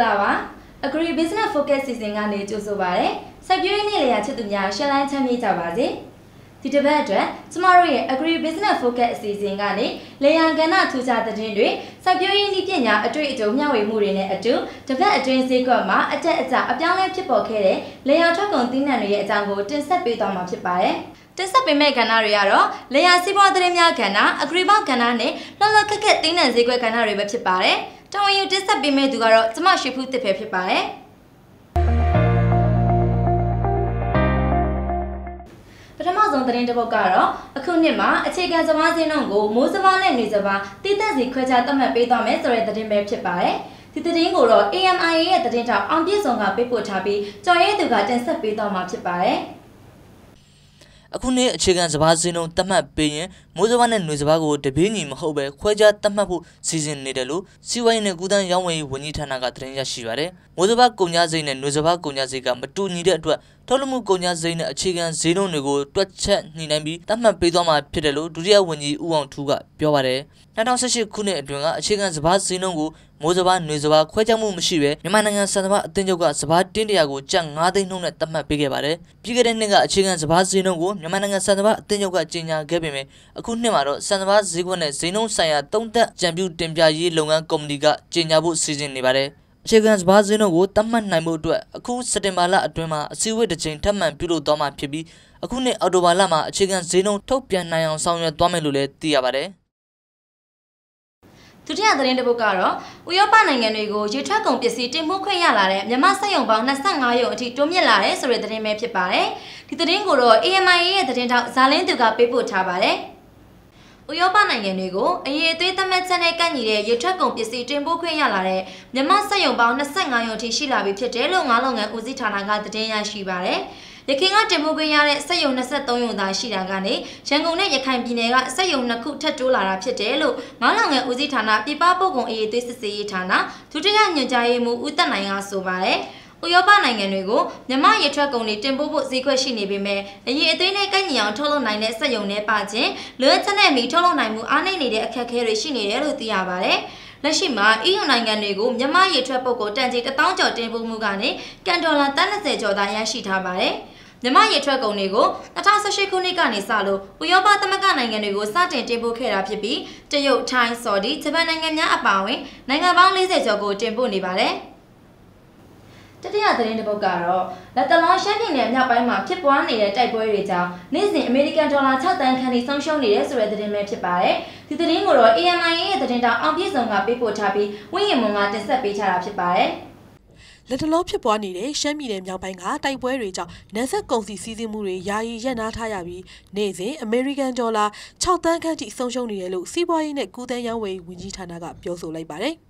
င်္ဂလာပါ Agree Business Focus Season ကနေကြိုဆိုပါရစေ။စိုက်ပျိုးရေးနေ့လည်ရာချစ်သူများရှင်းလန်းချမ်းမြေ့ကြပါစေ။ဒီတစ်ပတ်အတွက်ကျမတို့ရဲ့ Agree Business Focus အစီအစဉ်ကနေလေယာဉ်ကဏ္ဍထူးခြားတဲ့တွေစိုက်ပျိုးရေးနည်းပညာအတွေ့အကြုံမျှဝေမှုတွေနဲ့အတူတစ်ပတ်အတွင်းဈေးကွက်မှာအတက်အကျအပြောင်းလဲဖြစ်ပေါ်ခဲ့တဲ့လေယာဉ်ထွက်ကုန်သီးနှံတွေရဲ့အကြောင်းကိုတင်ဆက်ပေးသွားမှာဖြစ်ပါတယ်။တင်ဆက်ပေးမယ့်ကဏ္ဍတွေကတော့လေယာစီးပွားသတင်းများကဏ္ဍအဂရီဘကဏ္ဍနဲ့လှလှခက်ခက်တင်းနှံဈေးကွက်ကဏ္ဍတွေပဲဖြစ်ပါတယ်။ တောင်ယူတက်ဆက်ပေးမယ့်သူကတော့ကျမရှိဖူးတစ်ဖယ်ဖြစ်ပါတယ်ပထမဆုံးသတင်းတစ်ပုဒ်ကတော့အခုနှစ်မှာအခြေခံစဘာစင်းနှုန်းကိုမိုးစဘာနဲ့နေစဘာတည်သက်စီခွဲခြားသတ်မှတ်ပေးသွားမယ်ဆိုတဲ့သတင်းပဲဖြစ်ပါတယ်။ဒီသတင်းကိုတော့ AMIA ရဲ့သတင်းတောက်အောင်ပြည့်စုံကပေးပို့ထားပြီးကြော်ရဲသူကတင်ဆက်ပေးသွားမှာဖြစ်ပါတယ်။ အခုနှစ်အခြေခံစဘာစင်းလုံးတတ်မှတ်ပေးရင်မိုးစဘာနဲ့ຫນွေစဘာကိုတပြေးညီမဟုတ်ပဲခွဲခြားတတ်မှတ်ဖို့စီစဉ်နေတယ်လို့စီဝိုင်းနဲ့ကုသန်းရောင်းဝယ်ရေးဝန်ကြီးဌာနကသတင်းရရှိပါတယ်။မိုးစဘာကုန်ကြစိတ်နဲ့ຫນွေစဘာကုန်ကြစိတ်ကမတူညီတဲ့အတွက် ထုတ်လုပ်မှုကုန်ကြစိတ်နဲ့အခြေခံဈေးနှုန်းတွေကိုတွက်ချက်ညှိနှိုင်းပြီးတတ်မှတ်ပေးသွားမှာဖြစ်တယ်လို့ဒုတိယဝန်ကြီးဦးအောင်ထူးကပြောပါတယ်။2018ခုနှစ်အတွင်းကအခြေခံစဘာဈေးနှုန်းကိုမိုးစဘာ၊နှွေစဘာခွဲခြားမှုမရှိဘဲမြန်မာနိုင်ငံစံစဘာအသင်းချုပ်ကစဘာတင်းတရာကိုကျပ်9သိန်းနှုန်းနဲ့သတ်မှတ်ပေးခဲ့ပါတယ်။ပြီးခဲ့တဲ့နှစ်ကအခြေခံစဘာဈေးနှုန်းကိုမြန်မာနိုင်ငံစံစဘာအသင်းချုပ်ကကြေညာခဲ့ပေမဲ့အခုနှစ်မှာတော့စံစဘာဈေးကွက်နဲ့ဈေးနှုန်းဆိုင်ရာတုံးသက်ကြံပြုတင်ပြရေးလုပ်ငန်းကော်မတီကကြေညာဖို့စီစဉ်နေပါတယ်။ အခြေခံစဘာဈေးနှုန်းကိုတတ်မှတ်နိုင်မှုအတွက်အခုစက်တင်ဘာလအတွင်းမှာအစည်းအဝေးတစ်ချိန်ထပ်မံပြုလုပ်သွားမှာဖြစ်ပြီးအခုနှစ်အော်တိုဘာလမှာအခြေခံဈေးနှုန်းထုတ်ပြန်နိုင်အောင်ဆောင်ရွက်သွားမယ်လို့လည်းသိရပါတယ်။ဒုတိယသတင်းတစ်ပုဒ်ကတော့ဥရောပနိုင်ငံတွေကိုရေထွက်ကုန်ပစ္စည်းတင်ပို့ခွင့်ရလာတဲ့မြန်မာစက်ရုံပေါင်း25ရုံအထိတိုးမြင့်လာတဲ့ဆိုတဲ့သတင်းပဲဖြစ်ပါတယ်။ဒီသတင်းကိုတော့ AMI ရဲ့သတင်းထောက်ဇာလင်းသူကပေးပို့ထားပါတယ်။ ဥရောပနိုင်ငံတွေကိုအရေးအသွေးသတ်မှတ်ချက်နဲ့ကန့်ညီတဲ့ရေထွက်ကုန်ပစ္စည်းတင်ပို့ခွင့်ရလာတဲ့မြန်မာစက်ရုံပေါင်း25ရုံအထိရှိလာပြီဖြစ်တယ်လို့ငါးလုပ်ငန်းဦးစီးဌာနကသတင်းရရှိပါတယ်။ရခိုင်ကတင်ပို့ခွင့်ရတဲ့စက်ရုံ23ရုံသာရှိတာကနေရန်ကုန်နဲ့ရခိုင်ပြည်နယ်ကစက်ရုံနှစ်ခုထပ်တိုးလာတာဖြစ်တယ်လို့ငေါလောင်ငယ်ဦးစီးဌာနပြပပုတ်ကုံအေးသွေးစစ်စေးရေးဌာနဒုတိယညွှန်ကြားရေးမှူးဦးတက်နိုင်ကဆိုပါတယ် ဥရောပနိုင်ငံတွေကိုမြမရေထွက်ကုန်တွေတင်ပို့ဖို့ဈေးကွက်ရှိနေပေမဲ့အရေးအသေးနဲ့ကိုက်ညီအောင်ထုတ်လုပ်နိုင်တဲ့စက်ရုံတွေပါခြင်းလွယ်ချက်နဲ့မီထုတ်လုပ်နိုင်မှုအားနည်းနေတဲ့အခက်အခဲတွေရှိနေတယ်လို့သိရပါတယ်။လက်ရှိမှာ EU နိုင်ငံတွေကိုမြန်မာရေထွက်ပုတ်ကိုတန်ကြီး1000ကျော်တင်ပို့မှုကနေကန်ဒေါ်လာ30ကျော်သာရရှိထားပါတယ်။မြမရေထွက်ကုန်တွေကို2018ခုနှစ်ကနေစလို့ဥရောပသမဂ္ဂနိုင်ငံတွေကိုစတင်တင်ပို့ခဲ့တာဖြစ်ပြီးတရုတ်၊ထိုင်း၊ဆော်ဒီ၊ဂျပန်နိုင်ငံများအပါအဝင်နိုင်ငံပေါင်း40ကျော်ကိုတင်ပို့နေပါတယ်။ တတိယသတင်းတစ်ပုဒ်ကတော့လက်တလောရှမ်းပြည်နယ်မြောက်ပိုင်းမှာဖြစ်ပွားနေတဲ့တိုက်ပွဲတွေကြောင့်နေ့စဉ်အမေရိကန်ဒေါ်လာ6တန်းခန့်ထိဆုံးရှုံးနေတဲ့ဆိုတဲ့သတင်းပဲဖြစ်ပါတယ်။ဒီသတင်းကိုတော့ AMI ရဲ့သတင်းတောင်အောင်ပြည့်စုံကပေးပို့ထားပြီးဝင်းရင်မွန်ကတင်ဆက်ပေးချတာဖြစ်ပါတယ်။လက်တလုံးဖြစ်ပွားနေတဲ့ရှမ်းပြည်နယ်မြောက်ပိုင်းကတိုက်ပွဲတွေကြောင့်နန်းဆက်ကုန်စည်စီးဆင်းမှုတွေယာယီရပ်နားထားရပြီးနေ့စဉ်အမေရိကန်ဒေါ်လာ6တန်းခန့်ထိဆုံးရှုံးနေတယ်လို့စီးပွားရေးနဲ့ကုသန်းရောင်းဝယ်ဝန်ကြီးဌာနကပြောဆိုလိုက်ပါတယ်။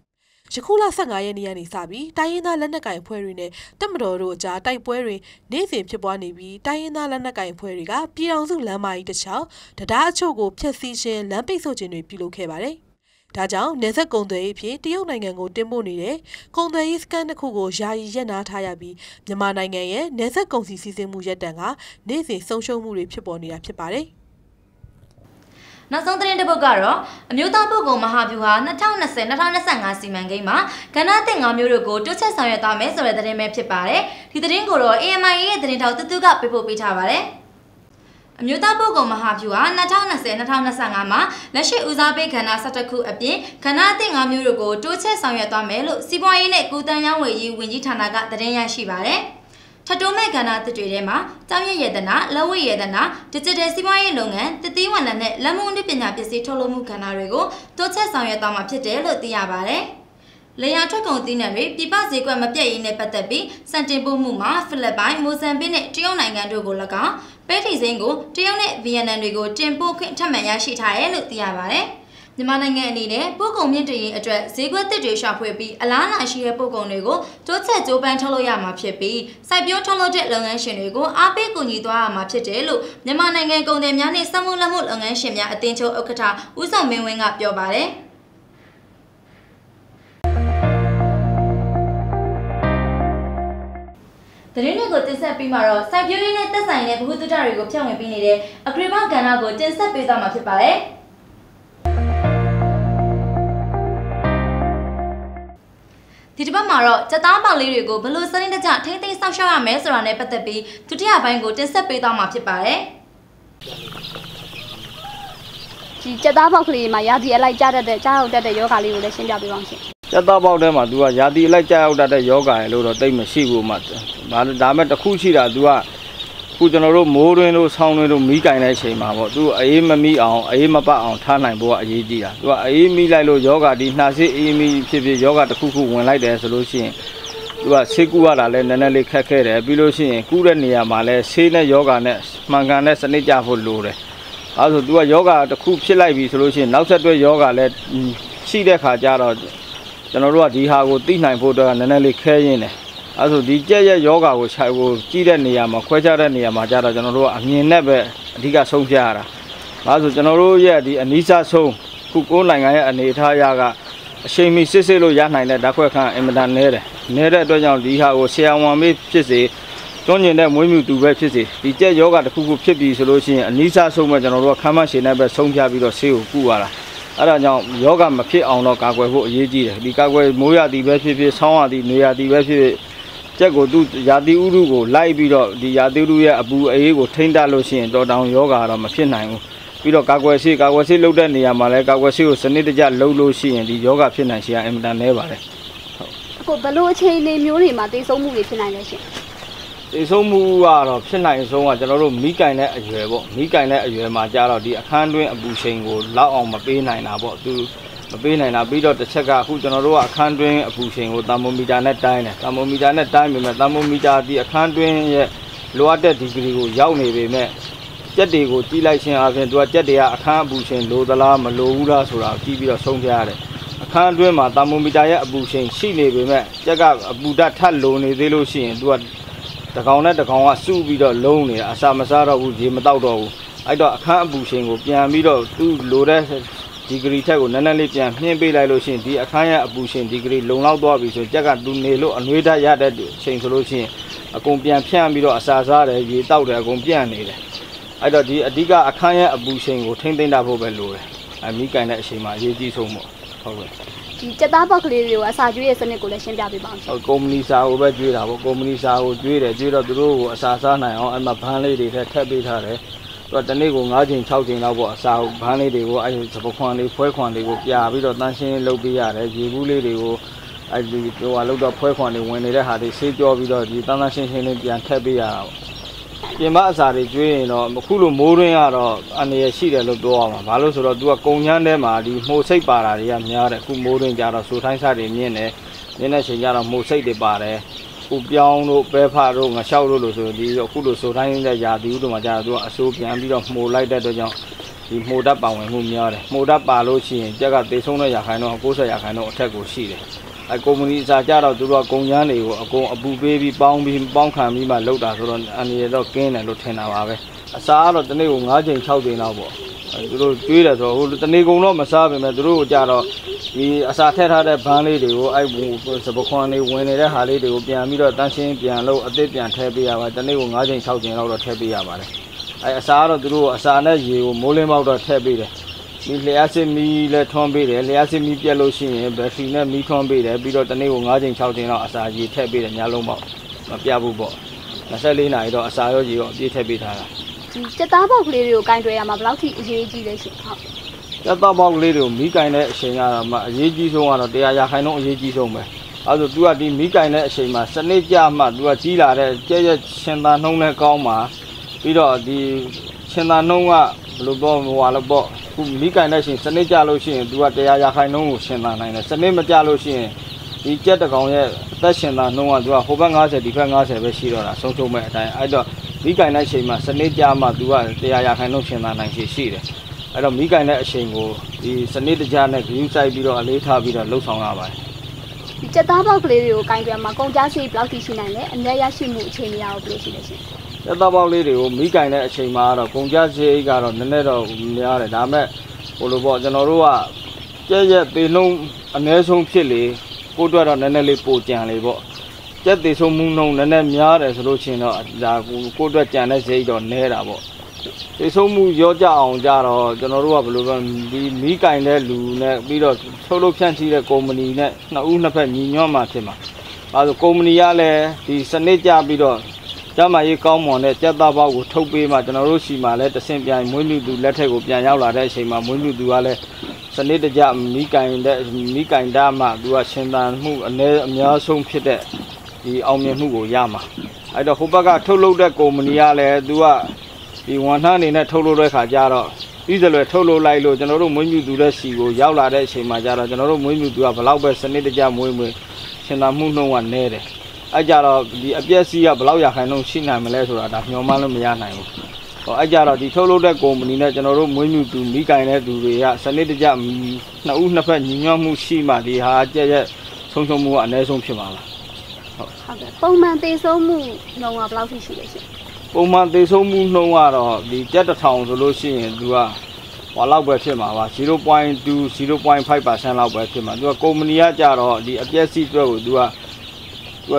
ယခုလ15ရက်နေ့ကနေစပြီးတိုင်းရင်းသားလက်နက်ကိုင်အဖွဲ့တွေနဲ့တပ်မတော်တို့အကြားတိုက်ပွဲတွေနေ့စဉ်ဖြစ်ပွားနေပြီးတိုင်းရင်းသားလက်နက်ကိုင်အဖွဲ့တွေကပြည်အောင်စုလမ်းမကြီးတစ်လျှောက်တရားအချို့ကိုဖျက်ဆီးခြင်းလမ်းပိတ်ဆို့ခြင်းတွေပြုလုပ်ခဲ့ပါတယ်။ဒါကြောင့်နေဆက်ကုံသွယ်ရေးဖြစ်တရုတ်နိုင်ငံကိုတင်ပို့နေတဲ့ကုံသွယ်ရေးစကန်တစ်ခုကိုယာယီရပ်နားထားရပြီးမြန်မာနိုင်ငံရဲ့နေဆက်ကုံစီစီစဉ်မှုရပ်တန့်ကနေ့စဉ်ဆုံးရှုံးမှုတွေဖြစ်ပေါ်နေတာဖြစ်ပါတယ် နောက်ဆုံးသတင်းတစ်ပုဒ်ကတော့အမျိုးသားပုဂ္ဂိုလ်မဟာဗျူဟာ2020-2025စီမံကိန်းမှာကဏ္ဍသင်၅မျိုးတို့ကိုတိုးချက်ဆောင်ရွက်သွားမယ်ဆိုတဲ့သတင်းပဲဖြစ်ပါတယ်။ဒီသတင်းကိုတော့ AMI ရဲ့သတင်းထောက်တူတူကပေးပို့ပေးထားပါတယ်။အမျိုးသားပုဂ္ဂိုလ်မဟာဗျူဟာ2020-2025မှာလက်ရှိဦးစားပေးကဏ္ဍ17ခုအပြင်ကဏ္ဍအသစ်5မျိုးတို့ကိုတိုးချဲ့ဆောင်ရွက်သွားမယ်လို့စီးပွားရေးနဲ့ကုသန်းရောင်းဝယ်ရေးဝန်ကြီးဌာနကသတင်းရရှိပါတယ်။ ထတိုးမဲ့ကဏ္ဍသစ်တွေထဲမှာကျောင်းရည်ရတနာ၊လက်ဝတ်ရတနာ၊ဒစ်ဂျစ်တယ်စီးပွားရေးလုပ်ငန်း၊တတိဝန္ဒနဲ့လက်မှုပညာပစ္စည်းထုတ်လုပ်မှုကဏ္ဍတွေကိုတိုးချဲ့ဆောင်ရွက်သွားမှာဖြစ်တယ်လို့သိရပါတယ်။လေယာထွက်ကုန်သီးနှံတွေပြည်ပဈေးကွက်မပြတ်ရေးနဲ့ပတ်သက်ပြီးစံတင်ပို့မှုမှာဖိလစ်ပိုင်၊မိုဇမ်ဘစ်နဲ့တရုတ်နိုင်ငံတို့ကို၎င်းပဲထီစိမ်းကိုတရုတ်နဲ့ဗီယက်နမ်တွေကိုတင်ပို့ခွင့်ထပ်မံရရှိထားတယ်လို့သိရပါတယ်။ မြန်မာနိုင်ငံအနေနဲ့ပို့ကုန်မြင့်တင်ရေးအတွက်ဈေးကွက်တစ်တွေရှာဖွေပြီးအလားအလာရှိတဲ့ပို့ကုန်တွေကိုတိုးချက်ကြိုးပမ်းထုတ်လုပ်ရမှာဖြစ်ပြီးစိုက်ပျိုးထုတ်လုပ်တဲ့လုပ်ငန်းရှင်တွေကိုအားပေးကူညီသွားရမှာဖြစ်တယ်လို့မြန်မာနိုင်ငံကုန်သည်များနှင့်စက်မှုလက်မှုလုပ်ငန်းရှင်များအသင်းချုပ်ဥက္ကဋ္ဌဦးဆောင်မင်းဝင်းကပြောပါတယ်။သတင်းတွေကိုတင်ဆက်ပြီးမှတော့စိုက်ပျိုးရေးနဲ့သက်ဆိုင်တဲ့ဗဟုသုတတွေကိုဖြန့်ဝေပေးနေတဲ့အဂရိဘကဏ္ဍကိုတင်ဆက်ပေးသွားမှာဖြစ်ပါတယ်။ ဒီဒီတစ်ပတ်မှာတော့စက်သားပေါက်လေးတွေကိုဘယ်လိုစနစ်တကျထိမ့်သိမ်းဆောက်ရှောက်ရမလဲဆိုတာနဲ့ပတ်သက်ပြီးဒုတိယပိုင်းကိုတင်ဆက်ပေးသွားမှာဖြစ်ပါတယ်ဒီကြက်သားပေါက်ကလေးမှာရာသီအလိုက်ကြားတတ်တဲ့ကြားရောက်တတ်တဲ့ယောဂလေးကိုလည်းရှင်းပြပေးပါဦးရှင်ကျက်သားပေါက်ထဲမှာ तू ကယာတီအလိုက်ကြောက်တတ်တဲ့ယောဂရယ်လို့တော့တိတ်မရှိဘူးမှဒါဒါမဲ့တစ်ခုရှိတာ तू က ခုကျွန်တော်တို့မိုးတွင်တို့ဆောင်းတွင်တို့မီးကင်တဲ့အချိန်မှာပေါ့သူအေးမမီးအောင်အေးမပတ်အောင်ထားနိုင်ဖို့ကအရေးကြီးတာသူကအေးမီးလိုက်လို့ယောဂဒီနှာစေးအေးမီးဖြစ်ဖြစ်ယောဂတစ်ခုခုဝင်လိုက်တယ်ဆိုလို့ရှိရင်သူကဆေးကူရတာလည်းနည်းနည်းလေးခက်ခဲတယ်ပြီးလို့ရှိရင်ကူးတဲ့နေရာမှာလည်းဆေးနဲ့ယောဂနဲ့မှန်ကန်တဲ့စနစ်ကြဖို့လိုတယ်အဲဆိုသူကယောဂတစ်ခုဖြစ်လိုက်ပြီဆိုလို့ရှိရင်နောက်ဆက်တွဲယောဂလည်းရှိတဲ့ခါကျတော့ကျွန်တော်တို့ကဒီဟာကိုသိနိုင်ဖို့အတွက်နည်းနည်းလေးခဲရင်းတယ် အဲဒါဆိုဒီကြက်ရဲ့ယောဂကိုခြိုက်ကိုကြီးတဲ့နေရာမှာခွဲခြားတဲ့နေရာမှာကျတော့ကျွန်တော်တို့ကအမြင်နဲ့ပဲအဓိကဆုံးဖြတ်ရတာအဲဒါဆိုကျွန်တော်တို့ရဲ့ဒီအနီးစားဆုံးခုကိုးနိုင်ငံရဲ့အနေအထားအရကအချိန်မီစစ်စစ်လို့ရနိုင်တဲ့ဓာတ်ခွက်ခန့်အင်မတန်နဲတယ်။နဲတဲ့အတွက်ကြောင့်ဒီဟာကိုဆရာဝန်မေးဖြစ်စေတွန်းကျင်တဲ့မွေးမြူသူပဲဖြစ်စေဒီကြက်ယောဂတစ်ခုခုဖြစ်ပြီဆိုလို့ရှိရင်အနည်းစားဆုံးမဲ့ကျွန်တော်တို့ကခမ်းမရှင်နဲ့ပဲဆုံးဖြတ်ပြီးတော့ဆေးကိုကုရတာ။အဲဒါကြောင့်ယောဂမဖြစ်အောင်တော့ကာကွယ်ဖို့အရေးကြီးတယ်။ဒီကာကွယ်မိုးရသည်ပဲဖြစ်ဖြစ်ဆောင်းရသည်နေရသည်ပဲဖြစ်ဖြစ် ကြက်ကိုသူရာသီဥတုကိုလိုက်ပြီးတော့ဒီရာသီဥတုရဲ့အပူအေးကိုထိမ့်တလို့ရှိရင်တော်တောင်ယောဂကတော့မဖြစ်နိုင်ဘူး။ပြီးတော့ကာကွယ်ဆေးကာကွယ်ဆေးလုပ်တဲ့နေရာမှာလည်းကာကွယ်ဆေးကိုစနစ်တကျလုပ်လို့ရှိရင်ဒီယောဂဖြစ်နိုင်ခြေကအင်မတန်နည်းပါတယ်အခုဘယ်လိုအခြေအနေမျိုးတွေမှာသိဆုံးမှုတွေဖြစ်နိုင်လဲရှင်။ဒီဆုံးမှုကတော့ဖြစ်နိုင်ဆုံးကကျွန်တော်တို့မိကင်တဲ့အရွယ်ပေါ့မိကင်တဲ့အရွယ်မှာကြာတော့ဒီအခန်းတွင်းအပူချိန်ကိုလောက်အောင်မပေးနိုင်တာပေါ့သူ မပေးနိုင်တာပြီးတော့တစ်ချက်ကအခုကျွန်တော်တို့ကအခန်းတွင်းအပူချိန်ကိုသာမိုမီတာနဲ့တိုင်းတယ်သာမိုမီတာနဲ့တိုင်းပေမဲ့သာမိုမီတာဒီအခန်းတွင်းရဲ့လိုအပ်တဲ့ဒီဂရီကိုရောက်နေပေမဲ့ကြက်တွေကိုကြီးလိုက်ခြင်းအပြင်သူကကြက်တွေကအခန်းအပူချိန်လိုသလားမလိုဘူးလားဆိုတာကိုကြည့်ပြီးတော့ဆုံးဖြတ်ရတယ်အခန်းအတွင်းမှာတာမိုမီတာရဲ့အပူချိန်ရှိနေပေမဲ့ကြက်ကအပူဓာတ်ထပ်လုံနေသေးလို့ရှိရင်သူကတကောင်နဲ့တကောင်ကစုပြီးတော့လုံးနေတာအစာမစားတော့ဘူးရေမတောက်တော့ဘူးအဲ့တော့အခန်းအပူချိန်ကိုပြန်ပြီးတော့သူ့လိုတဲ့ ဒီဂရီထက်ကိုနည်းနည်းလေးပြန်မြှင့်ပေးလိုက်လို့ရှိရင်ဒီအခန်းရဲ့အပူချိန်ဒီဂရီလုံလောက်သွားပြီဆိုကြက်ကသူနေလို့အနှွေးဓာတ်ရတဲ့ချိန်ဆိုလို့ရှိရင်အကုန်ပြန်ဖြန့်ပြီးတော့အစာစားတယ်ရေတောက်တယ်အကုန်ပြန့်နေတယ်အဲ့တော့ဒီအဓိကအခန်းရဲ့အပူချိန်ကိုထိမ့်သိမ့်တာဖို့ပဲလိုတယ်အမိကန်တဲ့အချိန်မှာအရေးကြီးဆုံးပေါ့ဟုတ်ကဲ့ဒီကြက်သားပေါက်ကလေးတွေကိုအစာကျွေးရဲ့စနစ်ကိုလည်းရှင်းပြပေးပါဦးရှင်ဟိုကုမ္ပဏီစာကိုပဲကျွေးတာပေါ့ကုမ္ပဏီစာကိုကျွေးတယ်ကျွေးတော့သူတို့ကိုအစာစားနိုင်အောင်အဲ့မှာဘန်းလေးတွေထည့်ထည့်ပေးထားတယ် သူကတနေ့ကို9ချိန်6ချိန်လောက်ပေါ့အစာကိုဘန်းလေးတွေကိုအဲ့ဒီစပခွန်လေးဖွဲခွန်လေးကိုပြပြီးတော့တန်းရှင်းလုပ်ပေးရတယ်ရေဘူးလေးတွေကိုအဲ့ဒီဟိုဟာလောက်တော့ဖွဲခွန်လေးဝင်နေတဲ့ဟာတွေဆေးကြောပြီးတော့ဒီတန်းတန်းရှင်းရှင်းလေးပြန်ထည့်ပေးရတာပေါ့ပြင်မအစာတွေကျွေးရင်တော့အခုလိုမိုးရင်းကတော့အနေရရှိတယ်လို့ပြောရမှာဘာလို့ဆိုတော့ तू ကကုံချမ်းထဲမှာဒီမှုတ်စိတ်ပါတာတွေကများတယ်အခုမိုးရင်းကြတော့စူထိုင်းစားတွေမြင့်တယ်နင်းတဲ့ချိန်ကျတော့မှုတ်စိတ်တွေပါတယ်။ ဥပြောင်းတို့ပဲဖတို့ငါလျှောက်တို့လို့ဆိုရင်ဒီအခုလိုဆိုတိုင်းတဲ့ຢာတီဥတို့မှာကျတော့သူကအစိုးပြန်ပြီးတော့မှုတ်လိုက်တဲ့အတွက်ကြောင့်ဒီမှုတ်တတ်ပါဝင်မှုများတယ်။မှုတ်တတ်ပါလို့ရှိရင်ကြက်ကတေဆုံးတဲ့ရာခိုင်တော့90ရာခိုင်တော့အထက်ကိုရှိတယ်။အဲကုမ္ပဏီအစားကြတော့သူတို့ကကုန်ကျန်းတွေကိုအကုန်အပူပေးပြီးပေါင်းပြီးပေါင်းခံပြီးမှလုပ်တာဆိုတော့အန်ရတော့ကင်းတယ်လို့ထင်တာပါပဲ။အစားကတော့တနေ့ကို9ချိန်6ချိန်လောက်ပေါ့။အဲသူတို့တွေးတယ်ဆိုတော့ဟိုတနေ့ကုန်တော့မစားပေမဲ့သူတို့ကကြတော့ ဒီအစာထည့်ထားတဲ့ဘန်းလေးတွေကိုအဲ့စပခွန်လေးဝင်နေတဲ့ဟာလေးတွေကိုပြန်ပြီးတော့တန်းရှင်းပြန်လို့အသစ်ပြန်ထည့်ပေးရပါတယ်။တနေ့ကို9ချိန်6ချိန်လောက်တော့ထည့်ပေးရပါတယ်။အဲ့အစာကတော့သူတို့အစာနဲ့ရေကိုမိုးလင်းပေါက်တော့ထည့်ပေးတယ်။ဒီလျှက်စစ်မီလည်းထွန်းပေးတယ်။လျှက်စစ်မီပြက်လို့ရှိရင်ဘက်ထရီနဲ့မီးထွန်းပေးတယ်ပြီးတော့တနေ့ကို9ချိန်6ချိန်လောက်အစာရေထည့်ပေးတယ်ညလုံးပေါက်မပြဘူးပေါ့။24နာရီတော့အစာရောရေရောအပြည့်ထည့်ပေးထားတာ။ဒီကြက်သားပေါက်ကလေးတွေကိုကင်တွယ်ရမှာဘယ်လောက်ထိအရေးကြီးလဲရှင်ဟုတ် တက်တော့ပေါက်လေးတွေကိုမိကင်တဲ့အချိန်ကတော့မှအရေးကြီးဆုံးကတော့တရားရခိုင်တော့အရေးကြီးဆုံးပဲအဲဆိုသူကဒီမိကင်တဲ့အချိန်မှာစနစ်ကြမှသူကကြီးလာတဲ့ကြဲကြဲရှင်သာနှုံးနဲ့ကောင်းမှာပြီးတော့ဒီရှင်သာနှုံးကဘယ်လိုပေါ့ဟိုဟာလို့ပေါ့ခုမိကင်တဲ့အချိန်စနစ်ကြလို့ရှိရင်သူကတရားရခိုင်နှုံးကိုရှင်သာနိုင်တယ်စနစ်မကြလို့ရှိရင်ဒီကြက်တကောင်ရဲ့အသက်ရှင်တာနှုန်းကသူကဟိုဘက်90ဒီဘက်90ပဲရှိတော့တာဆုံးချုံမဲ့အတိုင်းအဲ့တော့ဒီကင်တဲ့ချိန်မှာစနစ်ကြမှာသူကတရားရခိုင်နှုန်းရှင်တာနိုင်ရှိရှိတယ် အဲ့တော့မိကင်တဲ့အချိန်ကိုဒီစနစ်တကျနဲ့ဂရုစိုက်ပြီးတော့အလေးထားပြီးတော့လှုပ်ဆောင်ရပါတယ်ဒီကြက်သားပေါက်ကလေးတွေကိုကင်တွယ်မှာကုန်ကြစီဘယ်လောက်ထိရှိနိုင်လဲအများရရှိမှုအခြေအနေရောဘယ်လိုရှိလဲရှင်။သက်သားပေါက်လေးတွေကိုမိကင်တဲ့အချိန်မှာကတော့ကုန်ကြစရိတ်ကတော့နည်းနည်းတော့များတယ်ဒါပေမဲ့ဟိုလိုပေါ့ကျွန်တော်တို့ကကြက်ရက်သေးလုံးအ ਨੇ ဆုံးဖြစ်လေကိုယ့်အတွက်တော့နည်းနည်းလေးပိုကြံလေပေါ့ကြက်သေးဆုံးမှုနှုံနည်းနည်းများတယ်ဆိုလို့ရှိရင်တော့ဒါကိုကိုယ့်အတွက်ကြံတဲ့စရိတ်တော့နည်းတာပေါ့ သေဆုံးမှုရောကြအောင်ကြတော့ကျွန်တော်တို့ကဘယ်လိုပဲဒီမီးကင်တဲ့လူနဲ့ပြီးတော့ထုတ်လုပ်ဖြန့်ချိတဲ့ကုမ္ပဏီနဲ့နှစ်ဦးနှစ်ဖက်ညီညွတ်မှဖြစ်မှာ။အဲဒါကုမ္ပဏီကလည်းဒီစနစ်ကြပြီးတော့ကျမကြီးကောင်းမွန်တဲ့ကြက်သားပေါက်ကိုထုတ်ပေးမှကျွန်တော်တို့ရှိမှလည်းတဆင့်ပြန်မွေးမြူသူလက်ထက်ကိုပြန်ရောက်လာတဲ့အချိန်မှာမွေးမြူသူကလည်းစနစ်တကျမီးကင်တဲ့မီးကင်တာမှသူကရှင်သန်မှုအနည်းအများဆုံးဖြစ်တဲ့ဒီအောင်မြင်မှုကိုရမှာ။အဲ့တော့ဟိုဘက်ကထုတ်လုပ်တဲ့ကုမ္ပဏီကလည်းသူက ဒီဝန်ထမ်းအနေနဲ့ထုတ်လုပ်တဲ့ခါကျတော့ပြီးစလွယ်ထုတ်လုပ်လိုက်လို့ကျွန်တော်တို့မွေးမြူသူတဲ့စီကိုရောက်လာတဲ့အချိန်မှာကျတော့ကျွန်တော်တို့မွေးမြူသူကဘယ်လောက်ပဲစနစ်တကျမွေးမွေးရှင်သာမှုနှုံးကနည်းတယ်အဲကြတော့ဒီအပြက်စီးကဘယ်လောက်ရခိုင်နှုန်းရှိနိုင်မလဲဆိုတာဒါမျှော်မှန်းလို့မရနိုင်ဘူးဟောအဲကြတော့ဒီထုတ်လုပ်တဲ့ကုမ္ပဏီနဲ့ကျွန်တော်တို့မွေးမြူသူမိကင်တဲ့သူတွေကစနစ်တကျနှစ်ဦးနှစ်ဖက်ညီညွတ်မှုရှိမှဒီဟာကြက်ရက်ဆုံးရှုံးမှုကအနည်းဆုံးဖြစ်မှာလားဟုတ်ကဲ့ပုံမှန်သေဆုံးမှုနှုန်းကဘယ်လောက်ထိရှိလဲရှင် ပုံမှန်သေဆုံးမှုနှုန်းကတော့ဒီကြက်တစ်ထောင်ဆိုလို့ရှိရင်သူကဟောလောက်ပဲဖြစ်မှာပါ0.2 0.5%လောက်ပဲဖြစ်မှာသူကကုမ္ပဏီကကြတော့ဒီအပျက်စီးအတွက်ကိုသူက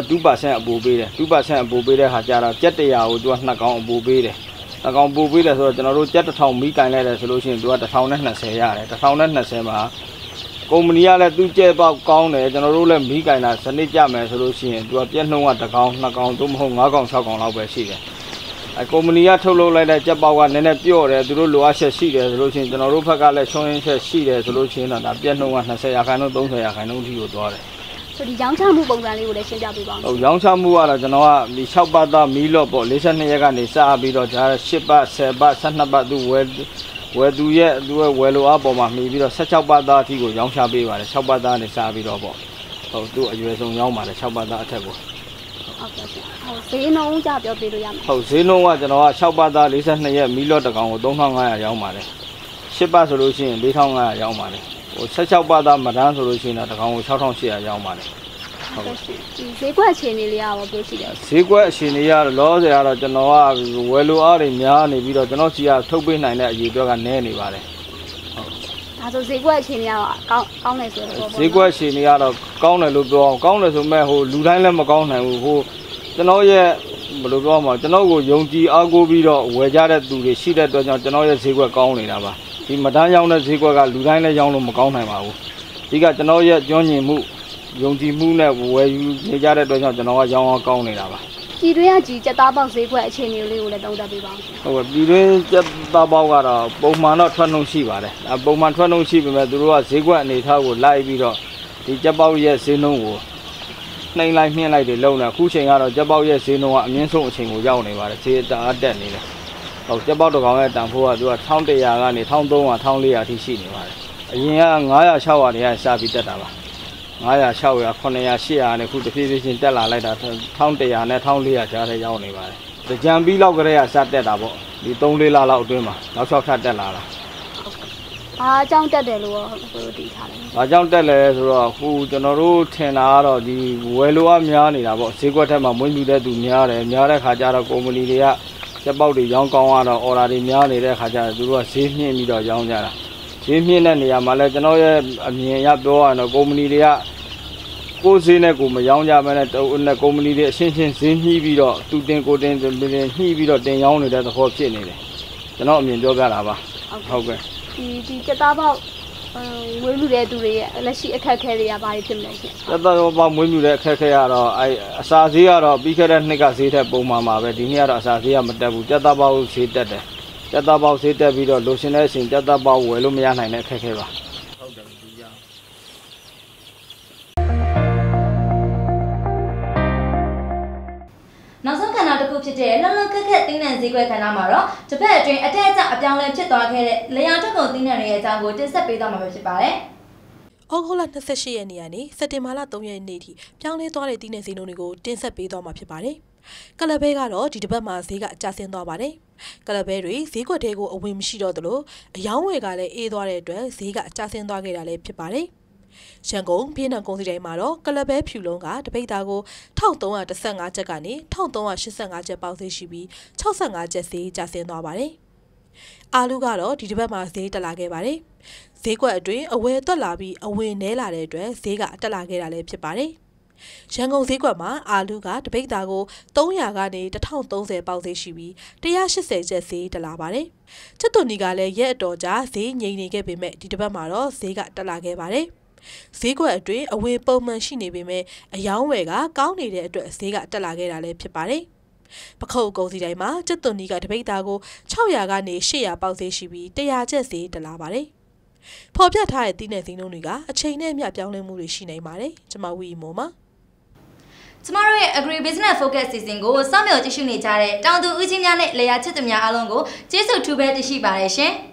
သူက2%အပိုပေးတယ်2%အပိုပေးတဲ့ဟာကြတော့ကြက်100ကိုသူက2ကောင်အပိုပေးတယ်2ကောင်ပိုပေးတယ်ဆိုတော့ကျွန်တော်တို့ကြက်တစ်ထောင်မီးကင်လိုက်တယ်ဆိုလို့ရှိရင်သူက1020ရတယ်1020မှာကုမ္ပဏီကလည်းသူကြက်ပေါက်ကောင်းတယ်ကျွန်တော်တို့လည်းမီးကင်တာစနစ်ကြမယ်ဆိုလို့ရှိရင်သူကပြက်နှုံးကတစ်ကောင်နှစ်ကောင်သို့မဟုတ်၅ကောင်၆ကောင်လောက်ပဲရှိတယ် အဲကုမ္ပဏီကထုတ်လုပ်လိုက်တဲ့ကြက်ပေါက်ကနည်းနည်းပြော့တယ်သူတို့လိုအပ်ချက်ရှိတယ်ဆိုလို့ရှိရင်ကျွန်တော်တို့ဘက်ကလည်းချွန်ရင်းချက်ရှိတယ်ဆိုလို့ရှိရင်တော့ဒါပြက်နှုန်းက20ရာခိုင်နှုန်း30ရာခိုင်နှုန်းအထိကိုသွားတယ်ဆိုဒီရောင်းချမှုပုံစံလေးကိုလည်းရှင်းပြပေးပါဦး။ဟုတ်ရောင်းချမှုကတော့ကျွန်တော်ကဒီ6ပတ်သားမီလော့ပေါ့42ရက်ကနေစပြီးတော့ဒါ10ပတ်10ပတ်12ပတ်သူဝယ်ဝယ်သူရဲ့သူရဲ့ဝယ်လိုအားပေါ်မှာမှီပြီးတော့16ပတ်သားအထိကိုရောင်းချပေးပါတယ်6ပတ်သားကနေစပြီးတော့ပေါ့ဟုတ်သူအရွယ်ဆုံးရောင်းပါတယ်6ပတ်သားအထက်ကို ဟုတ်ကဲ့ရှင်ဟုတ်ဈေးနှုန်းကြပြောပြလို့ရမှာဟုတ်ဈေးနှုန်းကကျွန်တော်က6ပတ်သား42ရက်မီလော့တစ်ကောင်ကို3500ရောင်းပါတယ်10ပတ်ဆိုလို့ရှိရင်4500ရောင်းပါတယ်ဟို16ပတ်သားမဒန်းဆိုလို့ရှိရင်တော့တစ်ကောင်ကို6800ရောင်းပါတယ်ဟုတ်ကဲ့ရှင်ဒီဈေးကွက်အခြေအနေလေးကရောဘယ်လိုရှိလဲဈေးကွက်အခြေအနေရတော့လောဆယ်ကတော့ကျွန်တော်ကဝယ်လိုအားတွေများနေပြီးတော့ကျွန်တော်စီကထုတ်ပေးနိုင်တဲ့အရေးအတွက်ကနည်းနေပါတယ် ဒါဆိုဈေးကွက်အခြေအနေကတော့ကောင်းကောင်းတယ်ဆိုတော့ပေါ့ဈေးကွက်အခြေအနေကတော့ကောင်းတယ်လို့ပြောအောင်ကောင်းတယ်ဆိုမဲ့ဟိုလူတိုင်းလည်းမကောင်းနိုင်ဘူးဟိုကျွန်တော်ရဲ့ဘယ်လိုပြောမှာကျွန်တော်ကိုယုံကြည်အားကိုးပြီးတော့ဝယ်ကြတဲ့သူတွေရှိတဲ့အတွက်ကြောင့်ကျွန်တော်ရဲ့ဈေးကွက်ကောင်းနေတာပါဒီမတန်းရောင်းတဲ့ဈေးကွက်ကလူတိုင်းလည်းရောင်းလို့မကောင်းနိုင်ပါဘူးဒီကကျွန်တော်ရဲ့ကျွမ်းကျင်မှုယုံကြည်မှုနဲ့ဝယ်ယူနေကြတဲ့အတွက်ကြောင့်ကျွန်တော်ကရောင်းအောင်ကောင်းနေတာပါ ပြည်တွင်းကကြီးစက်သားပေါက်ဈေးကွက်အခြေအနေလေးကိုလည်းသုံးသပ်ပေးပါဦးရှင်ဟုတ်ကဲ့ပြည်တွင်းကြက်သားပေါက်ကတော့ပုံမှန်တော့ထွက်နှုန်းရှိပါတယ်အဲပုံမှန်ထွက်နှုန်းရှိပေမဲ့သူတို့ကဈေးကွက်အနေထားကိုလိုက်ပြီးတော့ဒီကြက်ပေါက်ရဲ့ဈေးနှုန်းကိုနှိမ့်လိုက်မြင့်လိုက်တွေလုံနေအခုချိန်ကတော့ကြက်ပေါက်ရဲ့ဈေးနှုန်းကအမြင့်ဆုံးအချိန်ကိုရောက်နေပါတယ်ဈေးတအားတက်နေတယ်ဟုတ်ကြက်ပေါက်တစ်ကောင်ရဲ့တန်ဖိုးကသူက1100ကနေ1300 1400အထိရှိနေပါတယ်အရင်က900 600တွေကစပြီးတက်တာပါ 900 600 900 800နဲ့ခုတဖြည်းဖြည်းချင်းတက်လာလိုက်တာ1100နဲ့1400ကြားထဲရောက်နေပါတယ်။ကြံပြီးလောက်ကလေးကစတက်တာပေါ့။ဒီ3လေးလလောက်အတွင်းမှာနောက်လျှောက်ထပ်တက်လာတာဘာအကြောင်းတက်တယ်လို့ဘယ်လိုတည်ထားလဲ။ဘာကြောင့်တက်လဲဆိုတော့ဟိုကျွန်တော်တို့ထင်တာကတော့ဒီဝယ်လိုအားများနေတာပေါ့။ဈေးကွက်ထက်မှာမွေးမြူတဲ့သူများတယ်။များတဲ့ခါကျတော့ကုမ္ပဏီတွေကစက်ပေါက်တွေရောင်းကောင်းတော့အော်ဒါတွေများနေတဲ့ခါကျတော့သူတို့ကဈေးမြင့်ပြီးတော့ရောင်းကြတာ။ ဈေးမြင့်တဲ့နေရာမှာလဲကျွန်တော်ရဲ့အမြင်အရပြောရရင်တော့ကုမ္ပဏီတွေကကိုယ်ဈေးနဲ့ကိုယ်မရောင်းကြဘဲနဲ့တုံးနဲ့ကုမ္ပဏီတွေအချင်းချင်းဈေးညှိပြီးတော့သူတင်ကိုတင်တင်တင်ညှိပြီးတော့တင်ရောင်းနေတဲ့သဘောဖြစ်နေတယ်ကျွန်တော်အမြင်ပြောပြတာပါဟုတ်ကဲ့ဒီဒီစက်သားပေါက်ဝေးလူတဲ့သူတွေရဲ့လက်ရှိအခက်အခဲတွေကဘာတွေဖြစ်မလဲရှင်သက်သက်ပေါက်မွေးမြူတဲ့အခက်အခဲကတော့အဲအစာဈေးကတော့ပြီးခဲ့တဲ့နှစ်ကဈေးထက်ပုံမှန်ပါပဲဒီနေ့ကတော့အစာဈေးကမတက်ဘူးတက်သားပေါက်ဈေးတက်တယ် တက်သားပေါက်ဈေးတက်ပြီးတော့လိုချင်တဲ့အချိန်တက်သားပေါက်ဝယ်လို့မရနိုင်တဲ့အခက်အခဲပါဟုတ်တယ်ဒီရနောက်ဆုံးခန္ဓာတစ်ခုဖြစ်တဲ့လှလှခက်ခက်တင်းနံဈေးကွက်ခန္ဓာမှာတော့တစ်ဖက်အတွင်းအထက်အကျအပြောင်းလဲဖြစ်သွားခဲ့တဲ့လေယာဉ်ထုတ်ကုန်တင်းနံတွေရဲ့အကြောင်းကိုတင်ဆက်ပေးသွားမှာပဲဖြစ်ပါတယ်။။ဩဂုတ်လ28ရက်နေ့ကနေစက်တင်ဘာလ3ရက်နေ့ထိပြောင်းလဲသွားတဲ့တည်နေစည်းလုံးတွေကိုတင်ဆက်ပေးသွားမှာဖြစ်ပါတယ်။ ကလဘဲကတော့ဒီတစ်ပတ်မှာဈေးကအကျဆင်းသွားပါတယ်။ကလဘဲတွေဈေးကွက်ထဲကိုအဝင်မရှိတော့သလိုအယောင်းဝယ်ကလည်းအေးသွားတဲ့အတွက်ဈေးကအကျဆင်းသွားခဲ့တာလည်းဖြစ်ပါတယ်။ရန်ကုန်ပြည်နယ်ကုန်စည်တိုင်းမှာတော့ကလဘဲဖြူလုံးကတပိတ်သားကို1315ကျပ်ကနေ1385ကျပ်ပေါက်ဈေးရှိပြီး65ကျပ်ဈေးကျဆင်းသွားပါတယ်။အာလူကတော့ဒီတစ်ပတ်မှာဈေးတက်လာခဲ့ပါတယ်။ဈေးကွက်အတွင်းအဝယ်တက်လာပြီးအဝင်နဲလာတဲ့အတွက်ဈေးကတက်လာခဲ့တာလည်းဖြစ်ပါတယ် ရန်ကုန်ဈေးကွက်မှာအာလူကတပိတ်သားကို300ကနေ1030ပေါက်ဈေးရှိပြီး180ကျပ်ဈေးတက်လာပါတယ်။ချက်သွန်နီကလည်းရက်အတော်ကြာဈေးငြိမ်နေခဲ့ပေမဲ့ဒီတစ်ပတ်မှာတော့ဈေးကတက်လာခဲ့ပါတယ်။ဈေးကွက်အတွင်းအဝေးပုံမှန်ရှိနေပေမဲ့အယောင်းဝယ်ကကောင်းနေတဲ့အတွက်ဈေးကတက်လာခဲ့တာလည်းဖြစ်ပါတယ်။ပခုတ်ကုန်းစီတိုင်းမှာကျက်သွန်နီကတပိတ်သားကို600ကနေ800ပေါက်ဈေးရှိပြီး100ကျပ်ဈေးတက်လာပါတယ်။ဖော်ပြထားတဲ့တီးနယ်ဈေးနှုန်းတွေကအချိန်နဲ့အမျှပြောင်းလဲမှုတွေရှိနေပါတယ်။ကျွန်မဝီမိုမှာ ကျမတို့ရဲ့ Agri Business Focus Season ကိုစောင့်မျှော်ကြည့်ရှုနေကြတဲ့တောင်သူဦးချင်းများနဲ့လေယာချစ်သူများအားလုံးကိုကျေးဇူးထူးပဲတင်ရှိပါတယ်ရှင်။